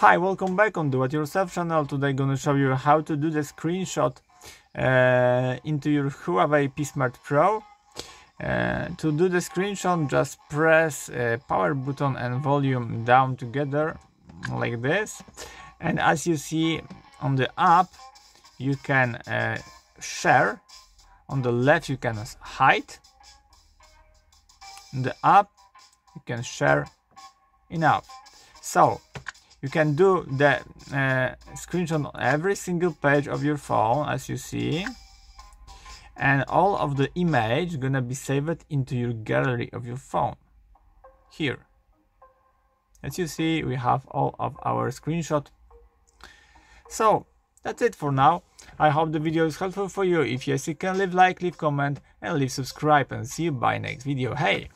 Hi, welcome back on Do It Yourself channel. Today I'm gonna show you how to do the screenshot uh, into your Huawei P Smart Pro. Uh, to do the screenshot, just press uh, power button and volume down together like this. And as you see on the app, you can uh, share. On the left, you can hide. In the app, you can share enough. So you can do the uh, screenshot on every single page of your phone as you see. And all of the image gonna be saved into your gallery of your phone. Here. As you see we have all of our screenshot. So that's it for now. I hope the video is helpful for you. If yes you can leave like leave comment and leave subscribe and see you by next video. Hey